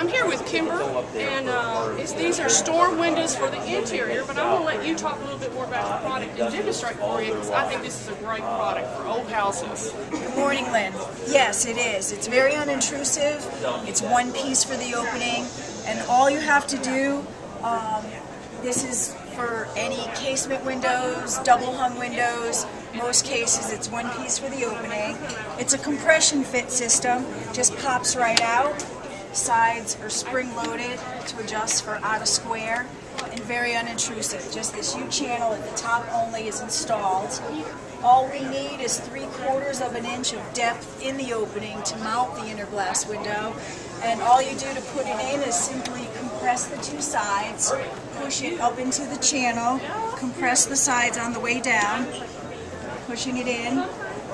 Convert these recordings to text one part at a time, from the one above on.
I'm here with Kimber, and uh, these are storm windows for the interior, but I'm going to let you talk a little bit more about the product and demonstrate for you, because I think this is a great product for old houses. Good morning, Lynn. Yes, it is. It's very unintrusive. It's one piece for the opening, and all you have to do, um, this is for any casement windows, double hung windows. Most cases, it's one piece for the opening. It's a compression fit system, just pops right out. Sides are spring loaded to adjust for out of square and very unintrusive. Just this U channel at the top only is installed. All we need is three quarters of an inch of depth in the opening to mount the Innerglass window. And all you do to put it in is simply compress the two sides, push it up into the channel, compress the sides on the way down, pushing it in,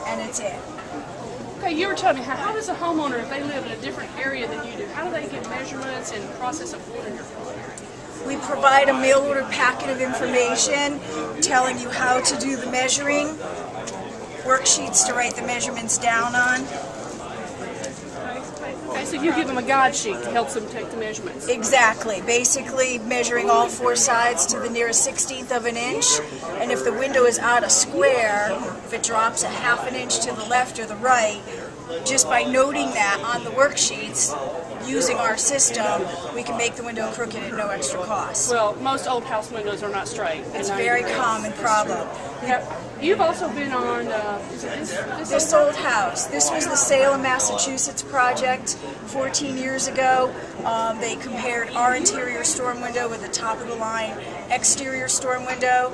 and it's in. Okay, you were telling me, how, how does a homeowner, if they live in a different area than you do, how do they get measurements and process of ordering your? We provide a mail order packet of information telling you how to do the measuring, worksheets to write the measurements down on. So you give them a guide sheet that helps them take the measurements. Exactly. Basically, measuring all four sides to the nearest sixteenth of an inch. And if the window is out of square, if it drops a half an inch to the left or the right, just by noting that on the worksheets, using our system, we can make the window crooked at no extra cost. Well, most old house windows are not straight. It's a very common problem. You've also been on, uh, this, this, This old house, this was the Salem, Massachusetts project 14 years ago. Um, they compared our interior storm window with the top of the line exterior storm window.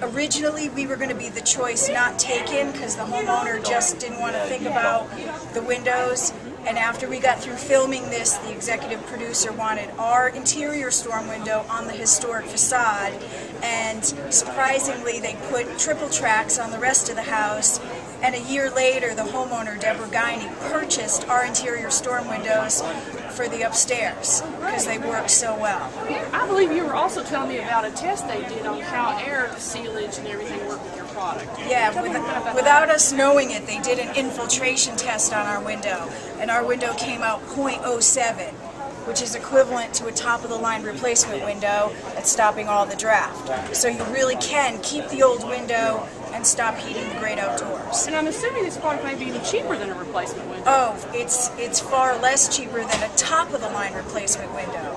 Originally, we were going to be the choice not taken because the homeowner just didn't want to think about the windows. And after we got through filming this, the executive producer wanted our interior storm window on the historic facade. And surprisingly, they put triple tracks on the rest of the house. And a year later, the homeowner, Deborah Guiney, purchased our interior storm windows for the upstairs because they worked so well. I believe you were also telling me about a test they did on how air sealage and everything worked product. Yeah, with, without us knowing it, they did an infiltration test on our window, and our window came out .07, which is equivalent to a top-of-the-line replacement window at stopping all the draft. So you really can keep the old window and stop heating the great outdoors. And I'm assuming this product might be even cheaper than a replacement window. Oh, it's it's far less cheaper than a top-of-the-line replacement window.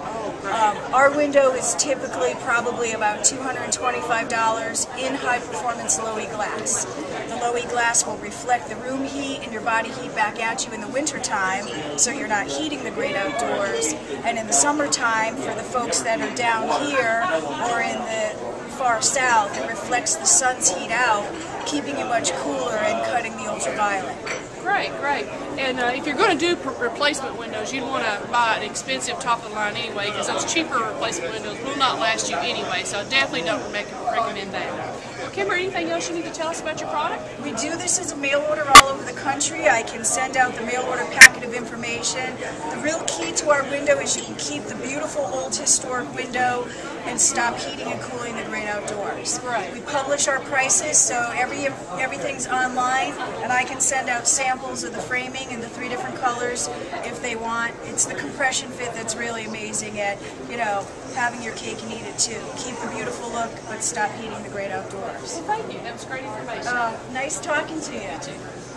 Um, our window is typically probably about $225 in high performance low E glass. The low E glass will reflect the room heat and your body heat back at you in the wintertime, so you're not heating the great outdoors. And in the summertime, for the folks that are down here or in the far south, it reflects the sun's heat out, keeping you much cooler and cutting the ultraviolet. Great, great. And uh, if you're going to do replacement windows, you'd want to buy an expensive top of the line anyway, because those cheaper replacement windows will not last you anyway. So I definitely don't recommend that. Kimber, anything else you need to tell us about your product? We do this as a mail order all over the country. I can send out the mail order packet of information. The real key to our window is you can keep the beautiful old historic window and stop heating and cooling the great outdoors. Right. We publish our prices, so every everything's online, and I can send out samples of the framing in the three different colors if they want. It's the compression fit that's really amazing at, you know, having your cake and eat it too. Keep the beautiful look, but stop heating the great outdoors. Well, thank you. That was great information. Uh, nice talking to you. You too.